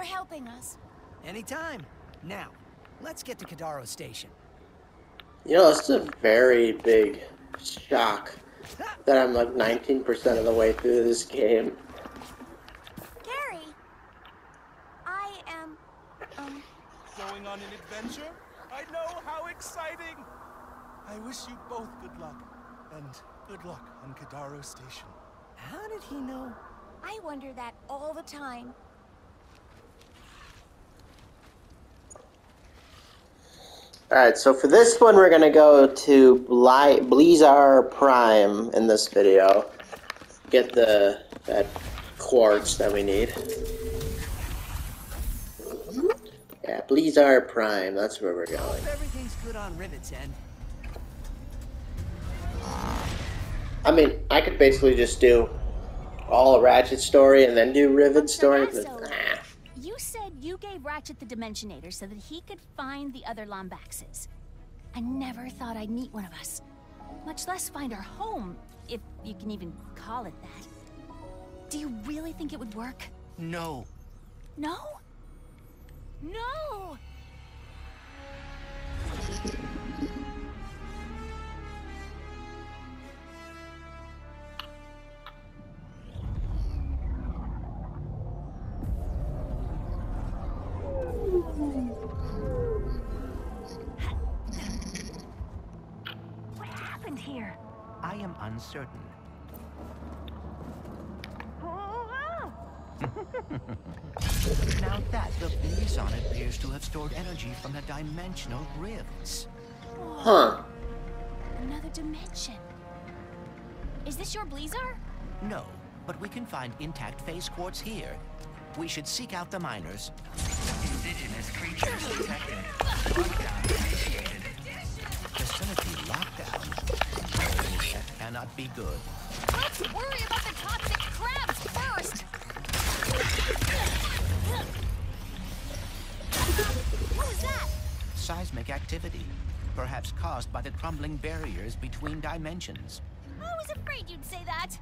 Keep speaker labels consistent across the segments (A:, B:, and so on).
A: for helping us.
B: Anytime. Now, let's get to Kadaro Station.
C: You know, this is a very big shock that I'm like 19% of the way through this game.
A: Gary! I am... um...
D: Going on an adventure? I know how exciting! I wish you both good luck. And good luck on Kadaro Station.
B: How did he know?
A: I wonder that all the time.
C: Alright, so for this one, we're going to go to Bli Blizar Prime in this video. Get the that quartz that we need. Yeah, Blizar Prime, that's where we're going.
B: Hope everything's good on Rivet's end.
C: I mean, I could basically just do all Ratchet story and then do Rivet story, but
A: Tommaso,
C: nah.
A: You gave Ratchet the Dimensionator so that he could find the other Lombaxes. I never thought I'd meet one of us. Much less find our home, if you can even call it that. Do you really think it would work?
B: No.
A: No? No!
E: Am uncertain.
A: Oh,
E: Now that the Blizon appears to have stored energy from the dimensional rifts.
C: Huh.
A: Another dimension. Is this your Blizar?
E: No, but we can find intact phase quartz here. We should seek out the miners.
F: Indigenous creatures detected. Lockdown initiated.
E: Facility lockdown. Cannot be good.
A: Let's worry about the toxic crabs first! What was that?
E: Seismic activity. Perhaps caused by the crumbling barriers between dimensions.
A: I was afraid you'd say that.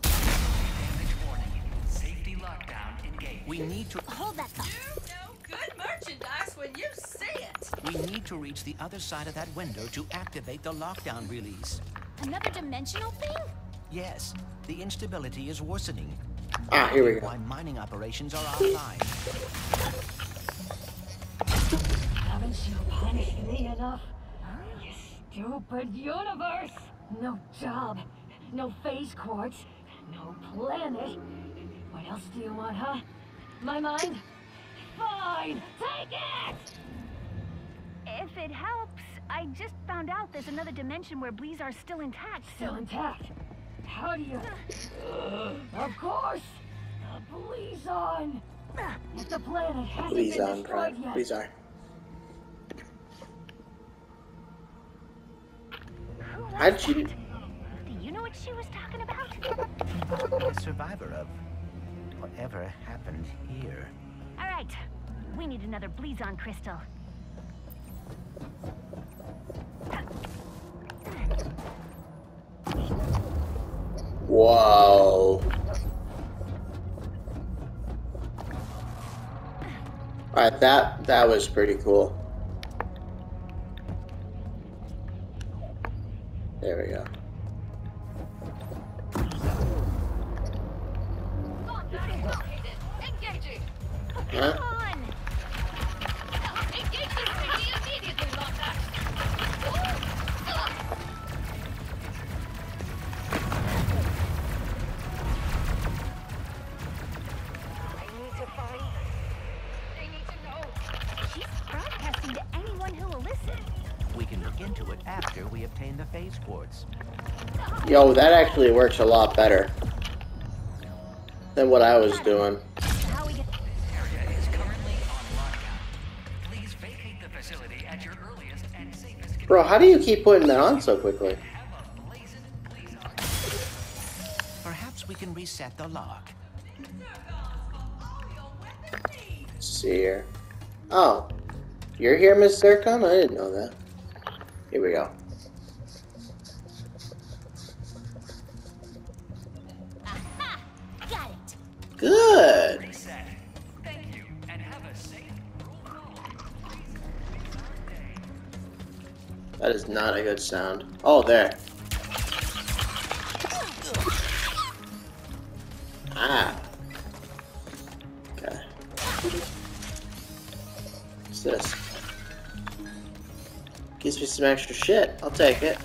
F: Damage warning. Safety lockdown engaged.
E: We need to
A: Hold that thought.
G: You know good merchandise when you see it.
E: we need to reach the other side of that window to activate the lockdown release.
A: Another dimensional thing?
E: Yes, the instability is worsening.
C: Ah, here we go.
E: Why mining operations are offline.
H: Haven't you punished me enough? You stupid universe! No job, no phase quartz, no planet. What else do you want, huh? My mind? Fine, take it!
A: If it helps, I just found out there's another dimension where Blizar's still intact.
H: Still intact. How do you... of course! The Blizon! If the planet hasn't
C: Please
H: been
C: on
H: destroyed
C: Prime.
H: yet,
C: Please are.
A: Who was
C: How'd you-
A: Do you know what she was talking about?
E: A survivor of whatever happened here.
A: All right, we need another Blizon crystal.
C: Wow. Alright, that that was pretty cool. Yo, that actually works a lot better than what I was doing.
A: How we get.
F: Area is currently on lockdown. Please vacate the facility at your earliest and safest
C: Bro, how do you keep putting that on so quickly?
F: Have a blazing Blizon.
E: Perhaps we can reset the lock.
C: See here. Oh, you're here, Miss Zurkon? I didn't know that. Here we go.
F: Call.
C: That is not a good sound. Oh, there. Ah. Okay. What's this? Gives me some extra shit. I'll take it.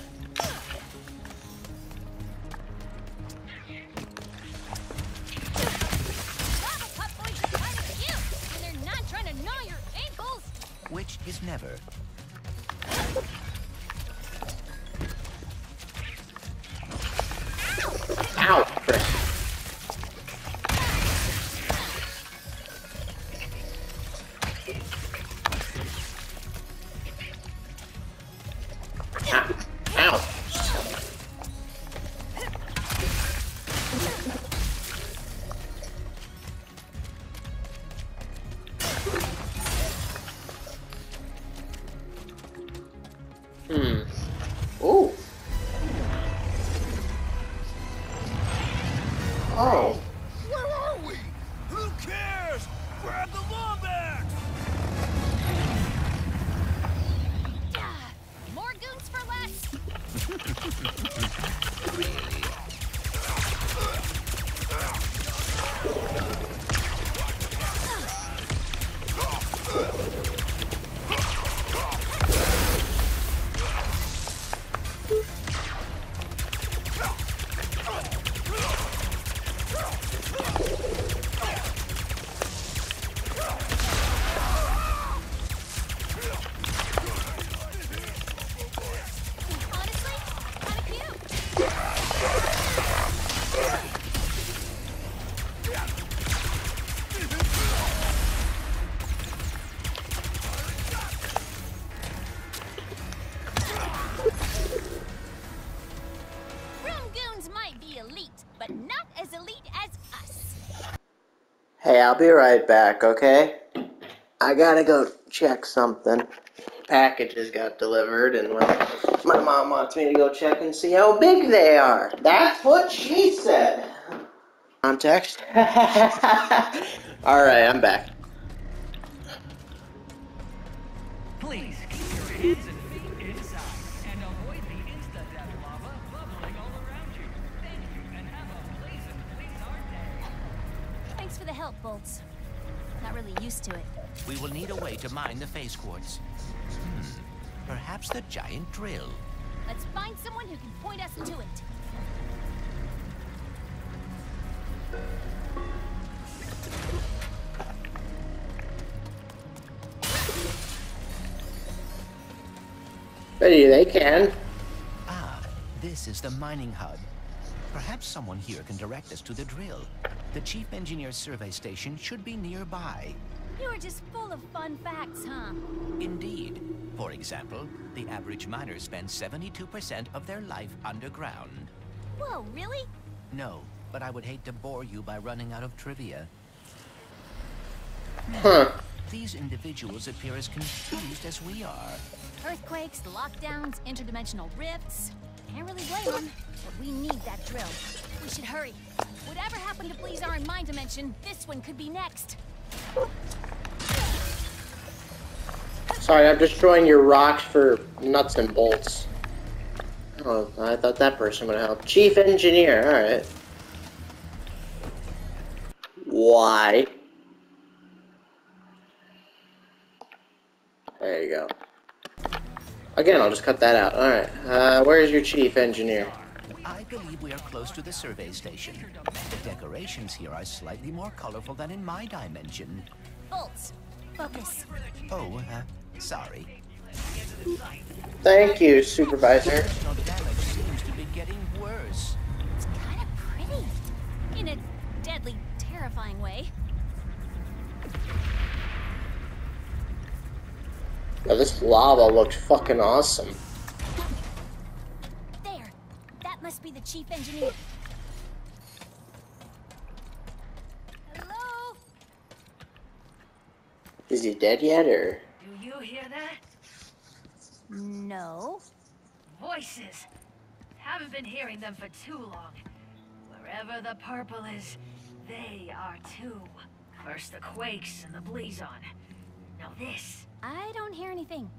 A: But not as elite as us.
C: Hey, I'll be right back, okay? I gotta go check something. Packages got delivered, and well, my mom wants me to go check and see how big they are. That's what she said. Context? Alright, I'm back.
A: Thanks for the help, Bolts. Not really used to it.
E: We will need a way to mine the phase quartz. Hmm. Perhaps the giant drill.
A: Let's find someone who can point us to it.
C: Betty, they can.
E: Ah, this is the mining hub. Perhaps someone here can direct us to the drill. The chief engineer's survey station should be nearby.
A: You are just full of fun facts, huh?
E: Indeed. For example, the average miner spends 72% of their life underground.
A: Whoa, really?
E: No, but I would hate to bore you by running out of trivia.
C: Huh.
E: These individuals appear as confused as we are.
A: Earthquakes, lockdowns, interdimensional rifts. Can't really blame them, but we need that drill. We should hurry. Whatever happened to Blizar in my dimension, this one could be next.
C: Sorry, I'm destroying your rocks for nuts and bolts. Oh, I thought that person would help. Chief engineer, alright. Why? There you go. Again, I'll just cut that out. Alright, uh, where's your chief engineer?
E: I believe we are close to the survey station. The decorations here are slightly more colorful than in my dimension.
A: Bolts, focus.
E: Oh, uh, sorry.
C: Thank you, supervisor.
E: Personal damage seems to be getting worse.
A: It's kind of pretty. In a deadly, terrifying way.
C: Now, this lava looks fucking awesome.
A: There. That must be the chief engineer. Hello?
C: Is he dead yet, or?
H: Do you hear that?
A: No.
H: Voices. Haven't been hearing them for too long. Wherever the purple is, they are too. First the quakes and the Blizon. Now this.
A: I don't hear anything.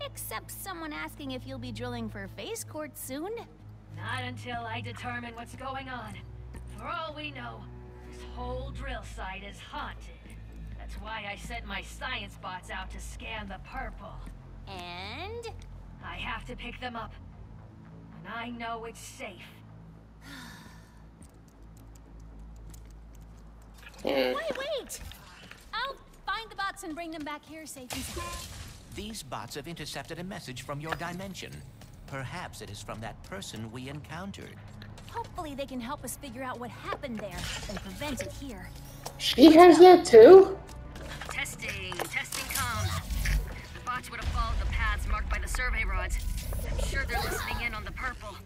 A: Except someone asking if you'll be drilling for phase quartz soon.
H: Not until I determine what's going on. For all we know, this whole drill site is haunted. That's why I sent my science bots out to scan the purple.
A: And
H: I have to pick them up. When I know it's safe.
A: Wait, wait! I'll find the bots and bring them back here safe and sound.
E: These bots have intercepted a message from your dimension. Perhaps it is from that person we encountered.
A: Hopefully they can help us figure out what happened there and prevent it here.
C: She has that too?
I: Testing, testing comms. The bots would have followed the paths marked by the survey rods. I'm sure they're listening in on the purple.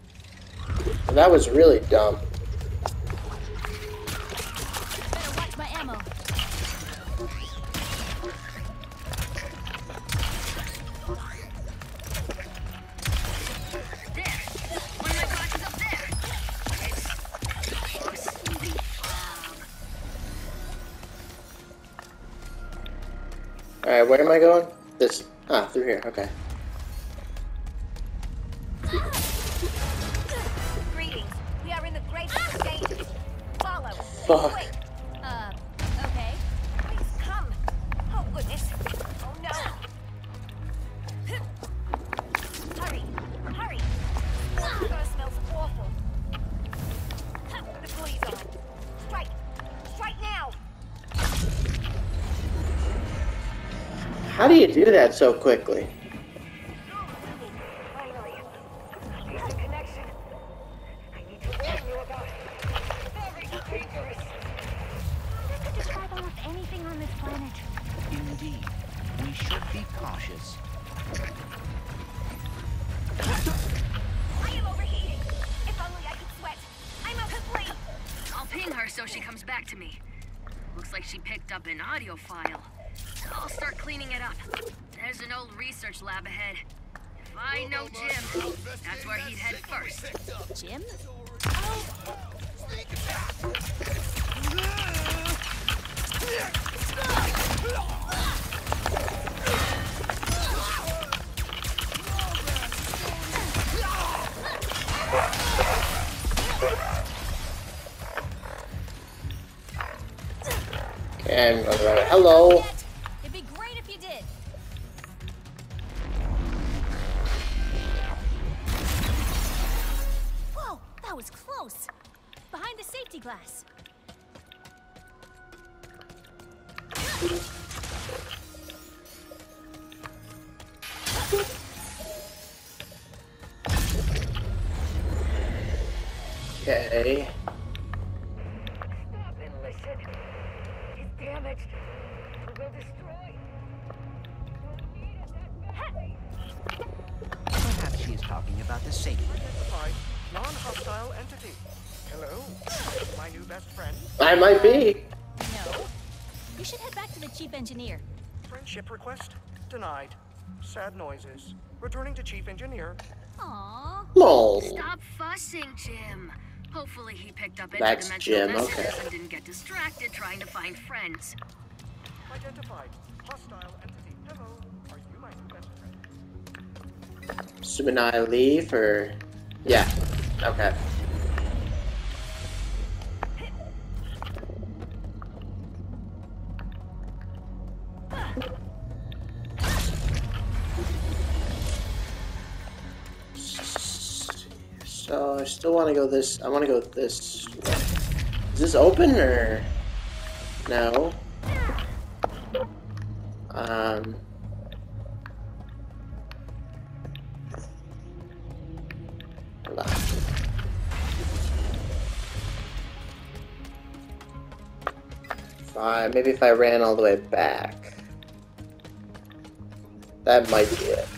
C: That was really dumb.
A: Better watch my ammo.
C: Where am I going? This. Ah, through here. Okay.
G: Greetings. We are in the Great. Follow.
C: Fuck.
H: To
G: bleed.
I: I'll ping her so she comes back to me. Looks like she picked up an audio file. I'll start cleaning it up. There's an old research lab ahead. If I know Jim, that's where he'd head first.
A: Jim?
C: Okay, I'm going to Hello. Okay.
H: Stop and listen. It's damaged. We will destroy. Don't it.
E: Perhaps she is talking about the safety.
J: Identified non-hostile entity. Hello, my new best friend.
C: I might be.
A: No. You should head back to the chief engineer.
J: Friendship request denied. Sad noises. Returning to chief engineer.
A: Aww.
C: No.
I: Stop fussing, Jim. Hopefully he picked up
C: That's
I: interdimensional
C: Jim, okay.
I: and didn't get distracted trying to find friends.
J: Identified hostile entity. Hello, are you my best friend?
C: Assuming I leave or. Yeah. Okay. Still want to go this. I want to go this. Is this open or no? Um. I, maybe if I ran all the way back. That might be it.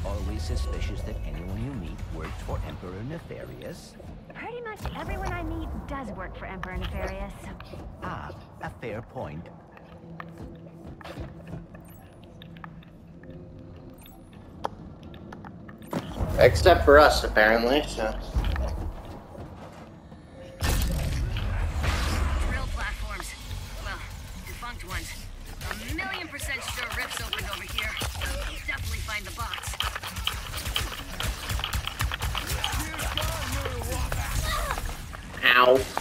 G: work for Emperor Nefarious.
E: Ah, a fair point.
C: Except for us, apparently. So.
I: Drill platforms. Well, defunct ones. A million percent sure rifts opened over here. We'll definitely find the box.
C: Ow.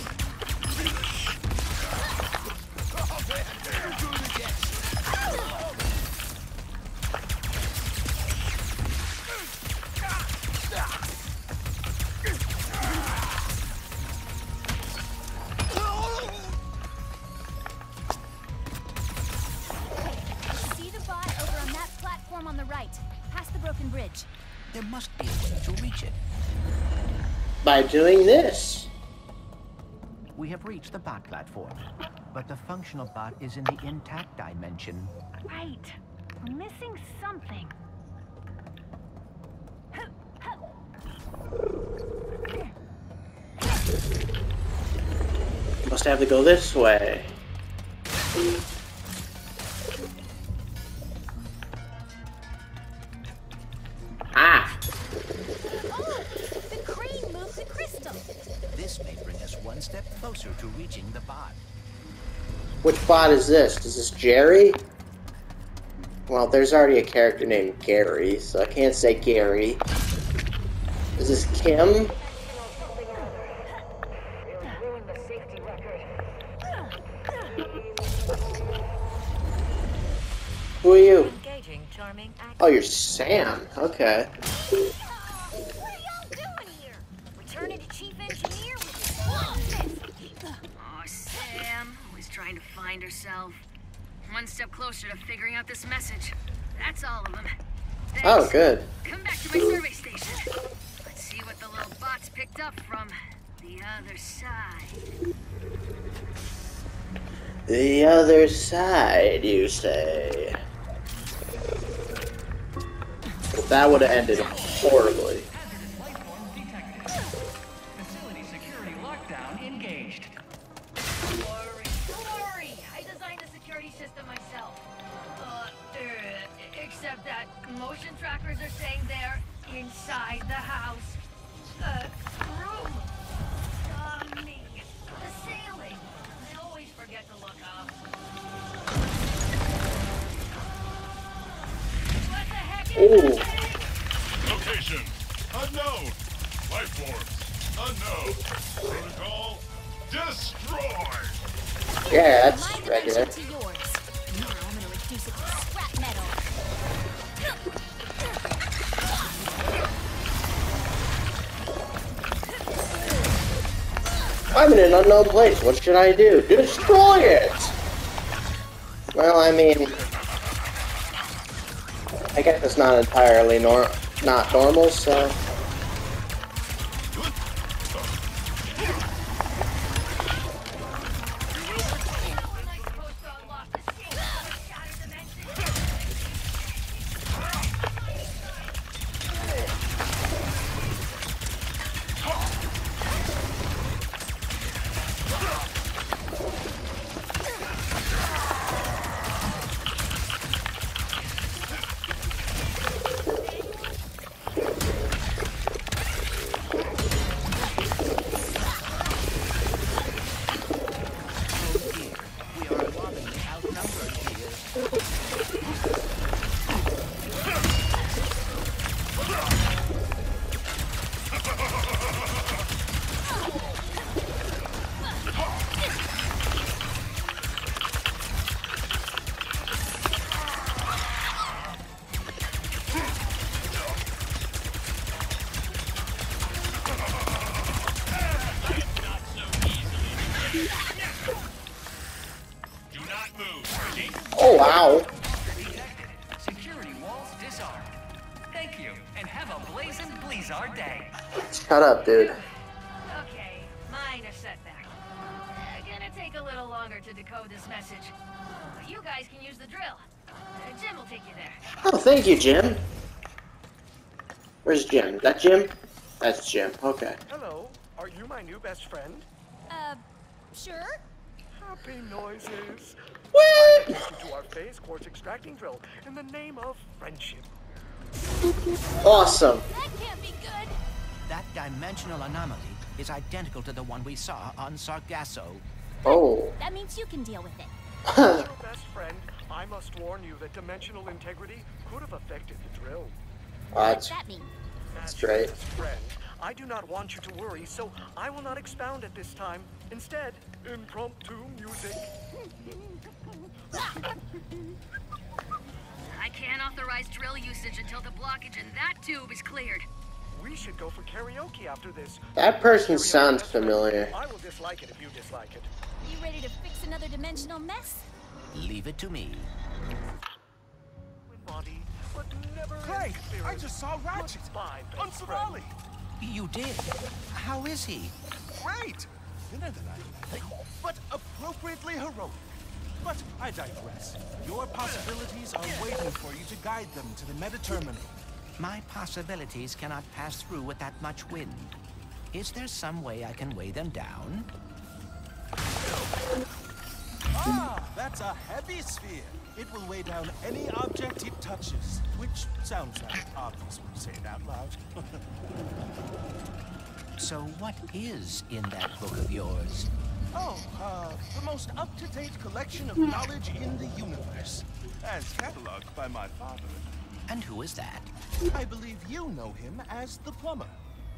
C: By doing this.
E: We have reached the bot platform, but the functional bot is in the intact dimension.
G: Right. We're missing something.
C: Must have to go this way.
E: This may bring us one step closer to reaching the bot.
C: Which bot is this? Is this Jerry? Well, there's already a character named Gary, so I can't say Gary. Is this Kim?
H: Ruin the safety record.
C: Who are you?
H: Engaging charming act.
C: Oh, you're Sam. Okay.
I: One step closer to figuring out this message. That's all of them. Thanks.
C: Oh, good.
I: Come back to my survey station. Let's see what the little bots picked up from the other side.
C: The other side, you say? That would have ended horribly.
H: That motion trackers are saying they're inside the house. The room. Me. The ceiling. I always forget to look up. What the heck is
C: Ooh.
H: this thing?
K: Location unknown. Life forms unknown. Protocol destroy.
C: Yeah, that's
A: My
C: regular. I'm in an unknown place. What should I do? Destroy it! Well, I mean, I guess it's not entirely nor not normal, so.
F: Thank you,
I: Jim.
C: Where's Jim? That Jim? That's Jim. Okay.
J: Hello, are you my new best friend?
A: Uh, sure?
J: Happy noises.
C: What?
J: I introduced you to our phase quartz extracting drill in the name of friendship.
C: Awesome.
A: That can't be good.
E: That dimensional anomaly is identical to the one we saw on Sargasso.
C: Oh.
A: That means you can deal with it.
J: Your best friend, I must warn you that dimensional integrity could have affected the drill.
C: That's
A: What's that mean?
J: As
C: That's
J: your
C: right.
J: friend, I do not want you to worry, so I will not expound at this time. Instead, impromptu music.
I: I can't authorize drill usage until the blockage in that tube is cleared.
J: We should go for karaoke after this.
C: That person
J: Karaoke,
C: sounds familiar.
J: I will dislike it if you dislike it.
A: You ready to fix another dimensional mess?
E: Leave it to me.
J: Body, but never in
D: I just saw Ratchet on. Savali.
E: You did? How is he?
D: Great! Thinner than I but appropriately heroic. But I digress. Your possibilities are waiting for you to guide them to the meta-terminal.
E: My possibilities cannot pass through with that much wind. Is there some way I can weigh them down?
D: Ah, that's a heavy sphere. It will weigh down any object it touches, which sounds like obvious when you say it out loud.
E: So what is in that book of yours?
D: oh, uh, the most up-to-date collection of knowledge in the universe, as cataloged by my father.
E: And who is that?
D: I believe you know him as the plumber.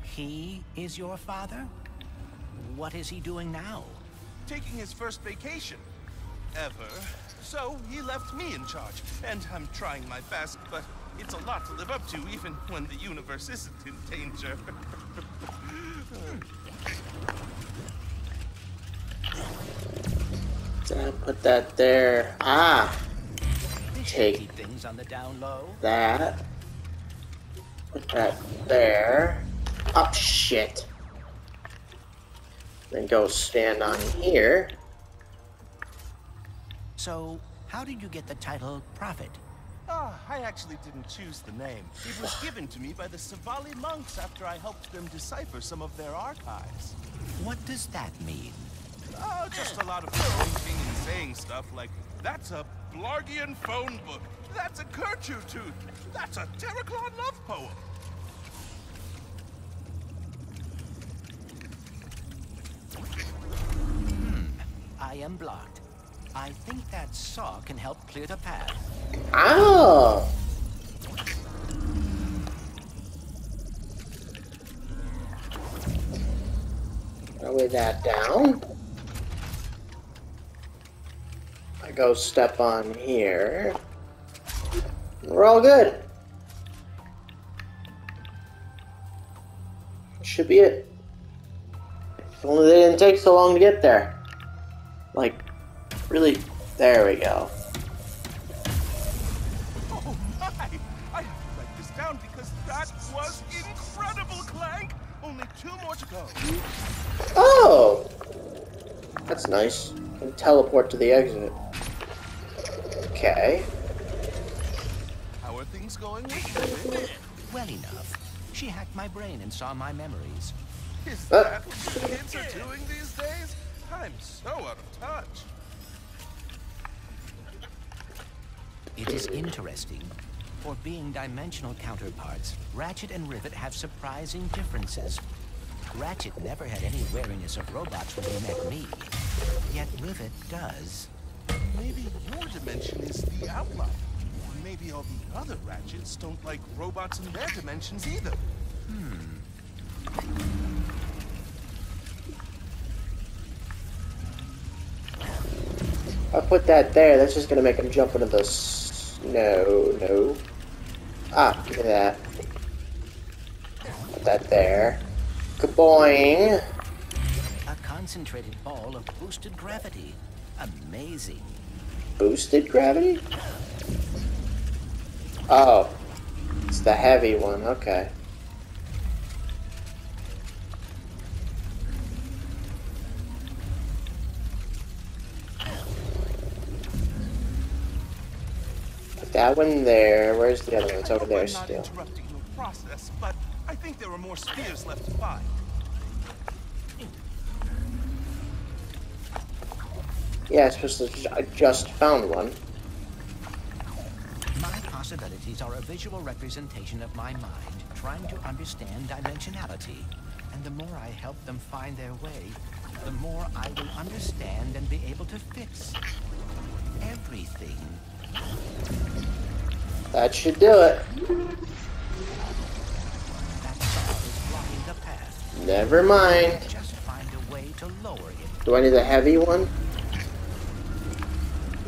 E: He is your father? What is he doing now?
D: taking his first vacation ever. So he left me in charge, and I'm trying my best, but it's a lot to live up to even when the universe isn't in danger.
C: I'll put that there. Ah, Take-
E: things on the down low.
C: that. Put that there. Oh, shit. Then go stand on here.
E: So, how did you get the title Prophet?
D: Ah, I actually didn't choose the name. It was given to me by the Savali monks after I helped them decipher some of their archives.
E: What does that mean?
D: Oh, just a lot of pointing and saying stuff like, that's a Blargian phone book. That's a Kerchu tooth. That's a Terraclon love poem.
E: I am blocked. I think that saw can help clear the path.
C: Oh. Lay that down. I go step on here. We're all good. Should be it. If only they didn't take so long to get there. Like, really, there we go.
D: Oh my! I have to write this down because that was incredible, Clank! Only two more to go.
C: Oh! That's nice. Can teleport to the exit. Okay.
D: How are things going with you?
E: Well enough. She hacked my brain and saw my memories.
D: Is
C: Uh.
D: that what kids are doing these days? I'm so out of touch.
E: It is interesting. For being dimensional counterparts, Ratchet and Rivet have surprising differences. Ratchet never had any wariness of robots when he met me. Yet Rivet does.
D: Maybe your dimension is the outlier. Or maybe all the other Ratchets don't like robots in their dimensions either. Hmm.
C: I put that there. That's just gonna make him jump into the s- No, no. Ah, give me that. Put that there. Kaboing!
E: A concentrated ball of boosted gravity. Amazing.
C: Boosted gravity? Oh. It's the heavy one, okay. That one there. Where's the other one? It's over there still.
D: process, but I think there are more spheres left to find.
C: Yeah, it's supposed to. ju- I just found one.
E: My possibilities are a visual representation of my mind, trying to understand dimensionality. And the more I help them find their way, the more I will understand and be able to fix everything.
C: That should do it. Never mind. Do I need a heavy one?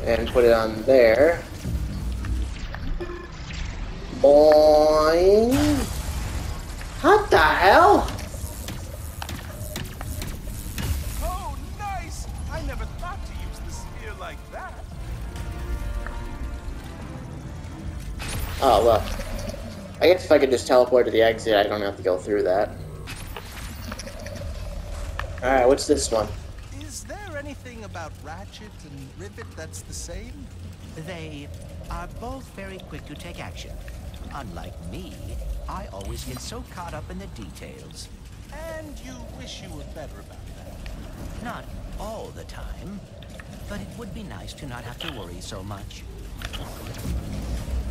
C: And put it on there. Boing. What the hell?
D: Oh,
C: well. I guess if I could just teleport to the exit, I don't have to go through that. Alright, what's this one?
D: Is there anything about Ratchet and Rivet that's the same?
E: They are both very quick to take action. Unlike me, I always get so caught up in the details.
D: And you wish you were better about that.
E: Not all the time, but it would be nice to not have to worry so much.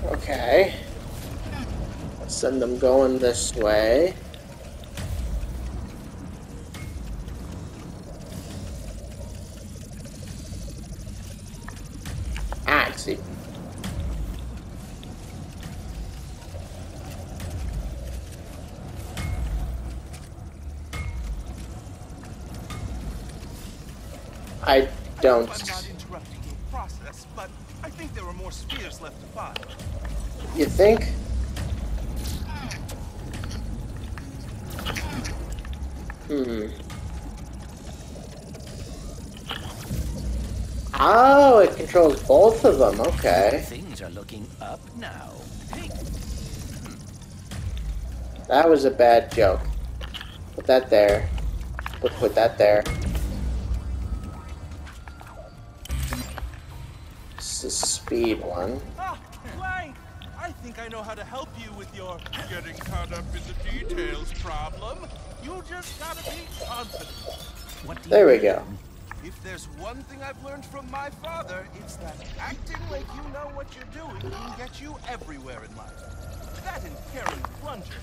C: Okay. Let's send them going this way. Ah, I see. I don't.
D: I I think there more spheres left to.
C: You think? Hmm. Oh, it controls both of them. Okay.
E: Things are looking up now.
C: That was a bad joke. Put that there. Put, put that there. This is speed one.
D: Ah, Clank! I think I know how to help you with your getting caught up in the details problem. You just gotta be confident.
E: What do
C: There
E: you
C: we go.
D: If there's one thing I've learned from my father, it's that acting like you know what you're doing can get you everywhere in life. That and carrying plunger.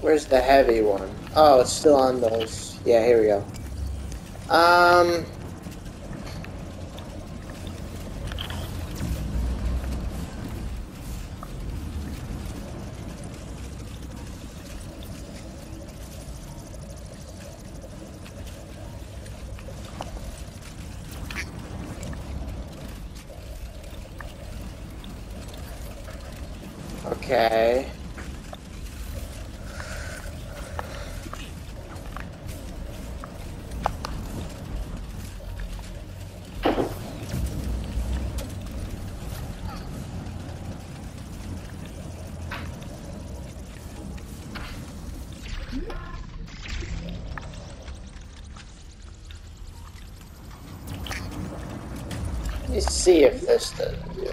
C: Where's the heavy one? Oh, it's still on those. Yeah, here we go. Um. Okay. Let me see if this doesn't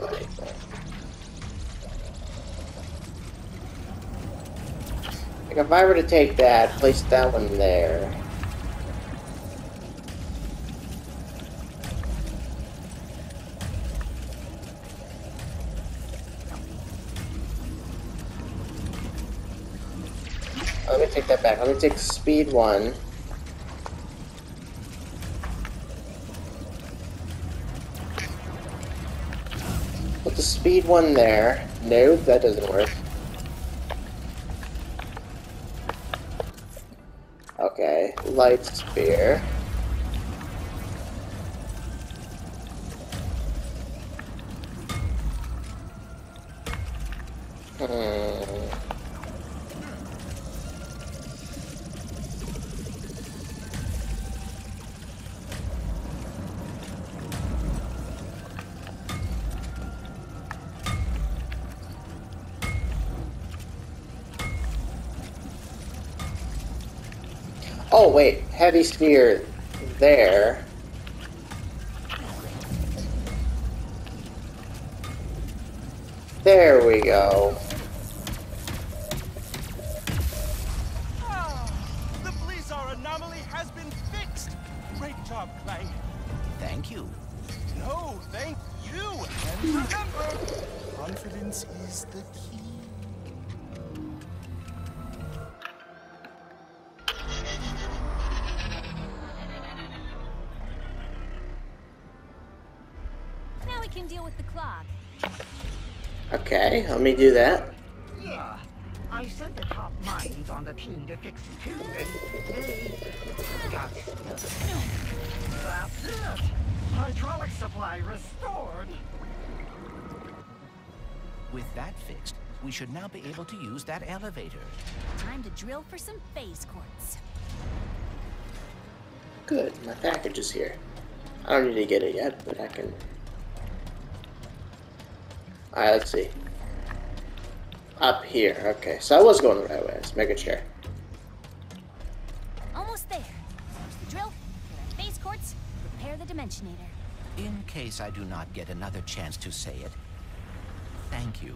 C: If I were to take that, place that one there. Let me take that back. Let me take speed one. Put the speed one there. Nope, that doesn't work. Light spear. Oh wait, heavy sphere there.
L: To
E: use that elevator.
A: Time to drill for some phase quartz.
C: Good, my package is here. I don't need to get it yet, but I can. Alright, let's see. Up here, okay. So I was going the right way, let's make a chair.
A: Almost there. Use the drill, phase quartz, repair the Dimensionator.
E: In case I do not get another chance to say it, thank you.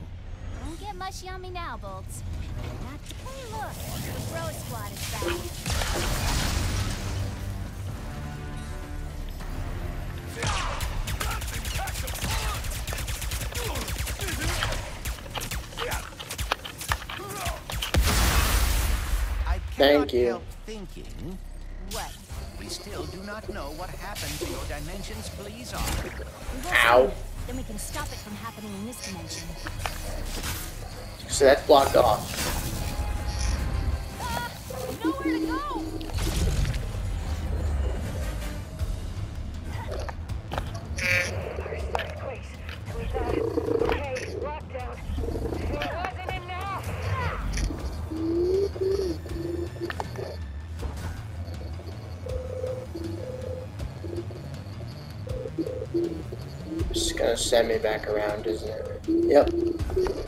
A: Don't get mushy on me now, Bolts. Not hey, look, the Bro Squad is back.
C: Thank you.
E: help thinking
A: What?
E: we still do not know what happened to your dimension's Blizar.
A: We will
C: Ow.
A: Then we can stop it from happening in this dimension.
C: So that's blocked off.
A: Ah! Nowhere to go!
C: Gonna send me back around, isn't it? Yep.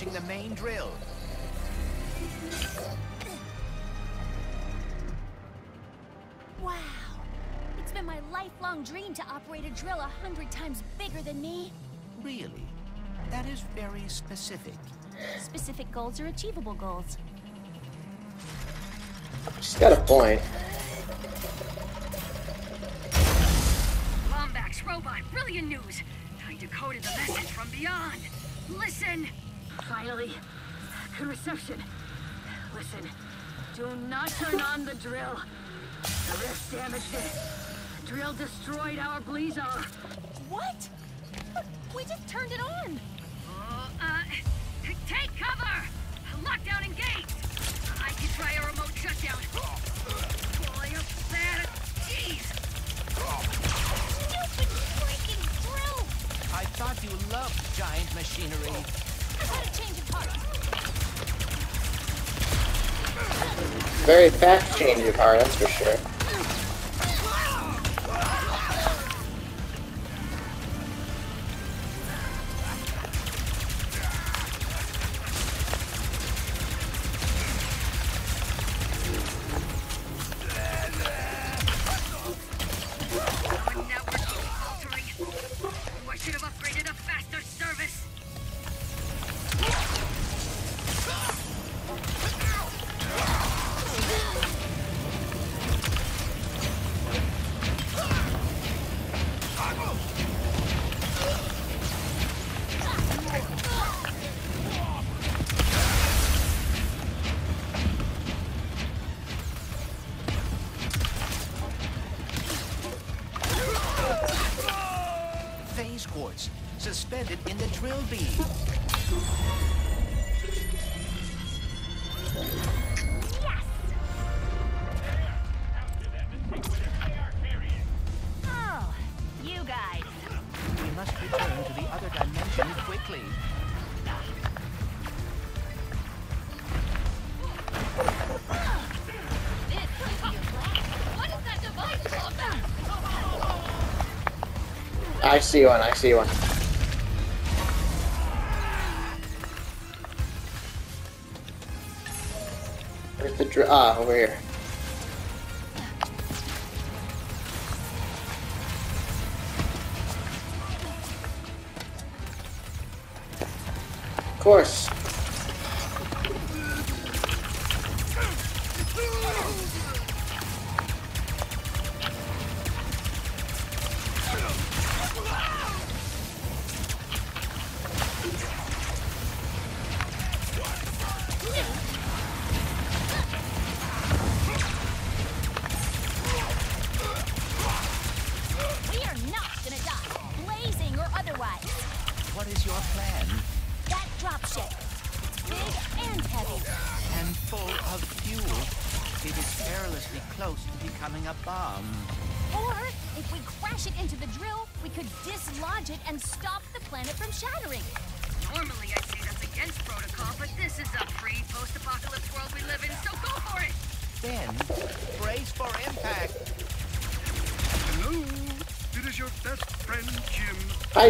E: Fast approaching the main drill.
A: Wow. It's been my lifelong dream to operate a drill a hundred times bigger than me.
E: Really? That is very specific.
A: Specific goals are achievable goals.
C: She's got a point.
I: Lombax robot, brilliant news. I decoded the message from beyond. Listen.
H: Finally. Good reception. Listen, do not turn on the drill. The rift damaged it. The drill destroyed our Blizar.
A: What? But we just turned it on.
I: Uh, uh, take cover! Lockdown engaged! I can try a remote shutdown. Boy, you're bad. Jeez!
A: Stupid freaking drill!
E: I thought you loved giant machinery.
C: Very fast change of heart, that's for sure.
A: Oh, you guys.
E: We must return to the other dimension quickly.
C: I see one, I see one. Dr- ah, over here.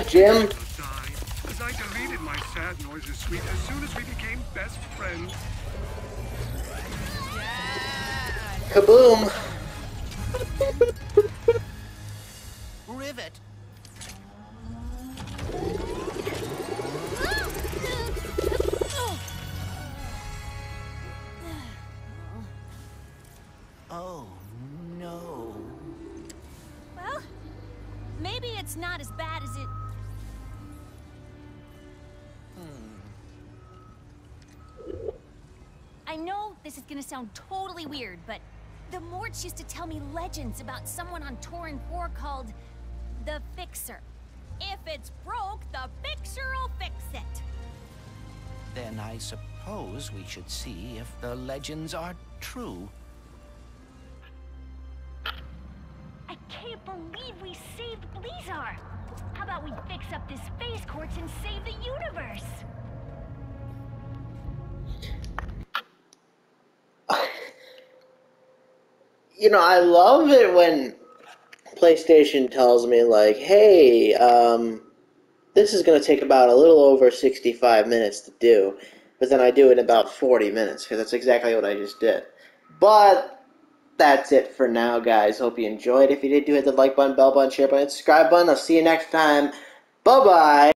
C: Hi, Jim.
J: Die, as I deleted my sad noises suite as soon as we became best friends.
C: Kaboom!
E: Rivet. Oh, no.
A: Well, maybe it's not as bad this is gonna sound totally weird, but the Morts used to tell me legends about someone on Torren 4 called the Fixer. If it's broke, the Fixer'll fix it.
E: Then I suppose we should see if the legends are true.
H: I can't believe we saved Blizar. How about we fix up this space quartz and save the universe?
C: You know, I love it when PlayStation tells me, like, hey, um, this is going to take about a little over 65 minutes to do, but then I do it in about 40 minutes, because that's exactly what I just did. But that's it for now, guys. Hope you enjoyed. If you did, do hit the like button, bell button, share button, subscribe button. I'll see you next time. Bye bye.